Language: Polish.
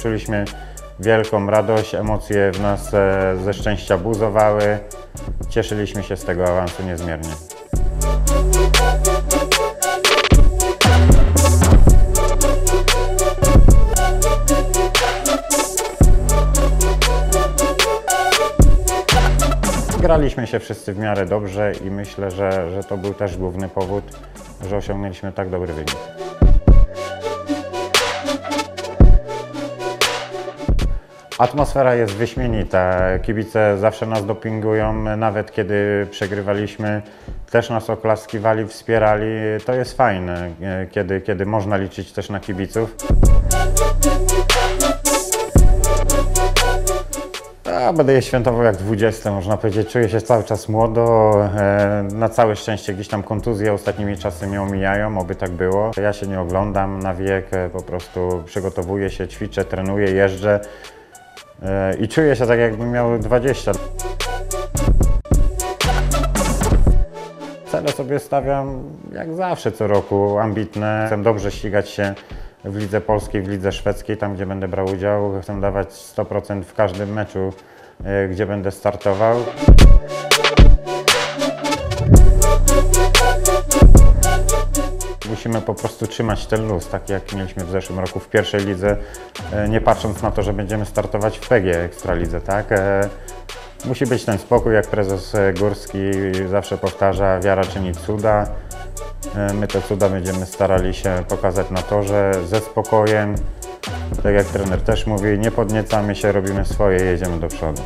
poczuliśmy wielką radość, emocje w nas e, ze szczęścia buzowały. Cieszyliśmy się z tego awansu niezmiernie. Graliśmy się wszyscy w miarę dobrze i myślę, że, że to był też główny powód, że osiągnęliśmy tak dobry wynik. Atmosfera jest wyśmienita. Kibice zawsze nas dopingują, nawet kiedy przegrywaliśmy, też nas oklaskiwali, wspierali. To jest fajne, kiedy, kiedy można liczyć też na kibiców. Ja będę je świętował jak 20, można powiedzieć. Czuję się cały czas młodo. E, Na całe szczęście gdzieś tam kontuzje ostatnimi czasy mnie omijają, oby tak było. Ja się nie oglądam na wiek, e, po prostu przygotowuję się, ćwiczę, trenuję, jeżdżę i czuję się tak jakbym miał 20. Cele sobie stawiam jak zawsze co roku, ambitne. Chcę dobrze ścigać się w lidze polskiej, w lidze szwedzkiej, tam gdzie będę brał udział. Chcę dawać 100% w każdym meczu, e, gdzie będę startował. Musimy po prostu trzymać ten luz, tak jak mieliśmy w zeszłym roku w pierwszej lidze, e, nie patrząc na to, że będziemy startować w PG Ekstralidze, tak? E, Musi być ten spokój, jak prezes Górski zawsze powtarza, wiara czyni cuda. E, My te cuda będziemy starali się pokazać na torze ze spokojem. Tak jak trener też mówi, nie podniecamy się, robimy swoje, jedziemy do przodu.